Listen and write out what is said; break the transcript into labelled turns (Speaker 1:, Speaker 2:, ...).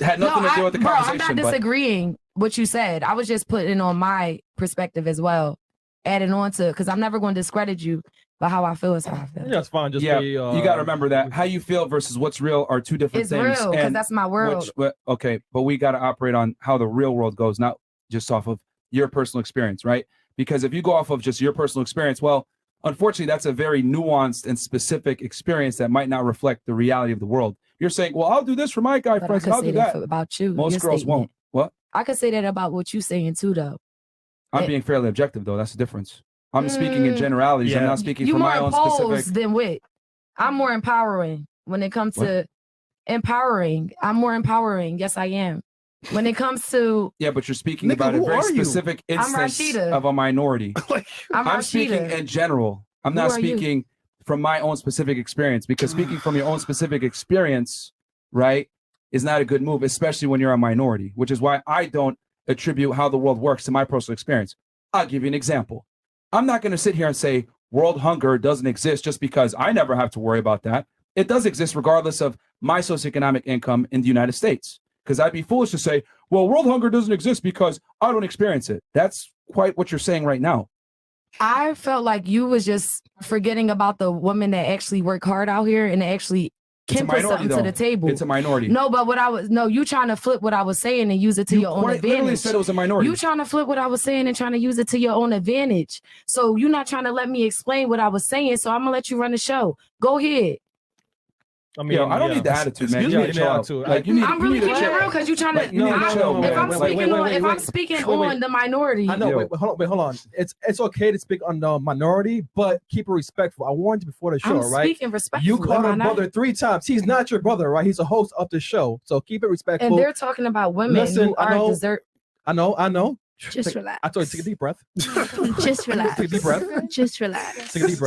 Speaker 1: had nothing
Speaker 2: no,
Speaker 1: to do
Speaker 2: I-
Speaker 1: with the
Speaker 2: bro,
Speaker 1: conversation.
Speaker 2: I'm not
Speaker 1: but
Speaker 2: disagreeing what you said. I was just putting on my perspective as well, adding on to because I'm never going to discredit you, but how I feel is how I feel.
Speaker 3: Yeah, it's fine. Just
Speaker 1: yeah,
Speaker 3: be, uh,
Speaker 1: you got to remember that how you feel versus what's real are two different
Speaker 2: It's
Speaker 1: things.
Speaker 2: real, 'cause
Speaker 1: and
Speaker 2: that's my world.
Speaker 1: which- but- okay, but we got to operate on how the real world goes, not just off of your personal experience, right? Because if you go off of just your personal experience, well, unfortunately, that's a very nuanced and specific experience that might not reflect the reality of the world. You're saying, well, I'll do this for my guy
Speaker 2: But I
Speaker 1: friends,
Speaker 2: could
Speaker 1: and I'll
Speaker 2: say
Speaker 1: do
Speaker 2: that
Speaker 1: that.
Speaker 2: about you.
Speaker 1: Most
Speaker 2: your
Speaker 1: girls
Speaker 2: statement.
Speaker 1: won't. What?
Speaker 2: I could say that about what you're saying too, though.
Speaker 1: I'm being fairly objective, though. That's the difference. I'm speaking in
Speaker 2: Mm.
Speaker 1: generalities. I'm not speaking
Speaker 2: you
Speaker 1: from
Speaker 2: more
Speaker 1: my own
Speaker 2: opposed
Speaker 1: specific.
Speaker 2: than with. I'm more empowering when it comes
Speaker 1: What?
Speaker 2: to empowering. I'm more empowering. Yes, I am. When it comes to,
Speaker 1: Yeah, but you're speaking
Speaker 3: Nigga,
Speaker 1: about a very
Speaker 3: are you?
Speaker 1: specific instance of a minority.
Speaker 2: I'm,
Speaker 1: I'm speaking in general. I'm
Speaker 2: Who
Speaker 1: not
Speaker 2: speaking. you?
Speaker 1: From my own specific experience because speaking from your own specific experience, right, is not a good move, especially when you're a minority, which is why I don't attribute how the world works to my personal experience. I'll give you an example. I'm not going to sit here and say world hunger doesn't exist just because I never have to worry about that. It does exist regardless of my socioeconomic income in the United States. Because I'd be foolish to say, well, world hunger doesn't exist because I don't experience it. That's quite what you're saying right now.
Speaker 2: I felt like you was just forgetting about the women that actually work hard out here and actually can put something to the table.
Speaker 1: It's a minority.
Speaker 2: No, but what I was no, you trying to flip what I was saying and use it to
Speaker 1: You
Speaker 2: your own
Speaker 1: literally
Speaker 2: advantage.
Speaker 1: said it was a minority.
Speaker 2: You trying to flip what I was saying and trying to use it to your own advantage. So you're not trying to let me explain what I was saying. So I'm gonna let you run the show. Go ahead.
Speaker 3: I mean,
Speaker 1: Yo, I don't
Speaker 3: yeah.
Speaker 1: need the attitude, man.
Speaker 3: Excuse
Speaker 1: You
Speaker 3: me,
Speaker 1: need to chill out.
Speaker 3: attitude.
Speaker 1: Like, you need,
Speaker 2: I'm really
Speaker 1: need to
Speaker 2: keeping it real because you're trying
Speaker 1: Like,
Speaker 2: to.
Speaker 1: you need to
Speaker 2: I'm-
Speaker 1: chill,
Speaker 2: if. I'm
Speaker 1: Wait,
Speaker 2: speaking
Speaker 3: wait, wait,
Speaker 2: on, if. I'm speaking
Speaker 3: Wait, wait.
Speaker 2: on the minority,
Speaker 3: I know.
Speaker 1: Yo.
Speaker 3: Wait, wait, hold on. Wait, hold on. It's it's okay to speak on the minority, but keep it respectful. I warned you before the show,
Speaker 2: I'm
Speaker 3: right?
Speaker 2: speaking respectfully.
Speaker 3: You called
Speaker 2: am I
Speaker 3: him
Speaker 2: not?
Speaker 3: brother three times. He's not your brother, right? He's a host of the show, so keep it respectful.
Speaker 2: and they're talking about women
Speaker 3: Listen,
Speaker 2: who
Speaker 3: I
Speaker 2: are
Speaker 3: know-
Speaker 2: desert.
Speaker 3: I know, I know.
Speaker 4: Just
Speaker 3: Take-
Speaker 4: relax.
Speaker 3: I told you take a deep breath.
Speaker 4: Just relax.
Speaker 3: Take a deep breath.
Speaker 4: Just relax.
Speaker 3: Take a deep breath.